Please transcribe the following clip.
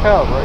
I tell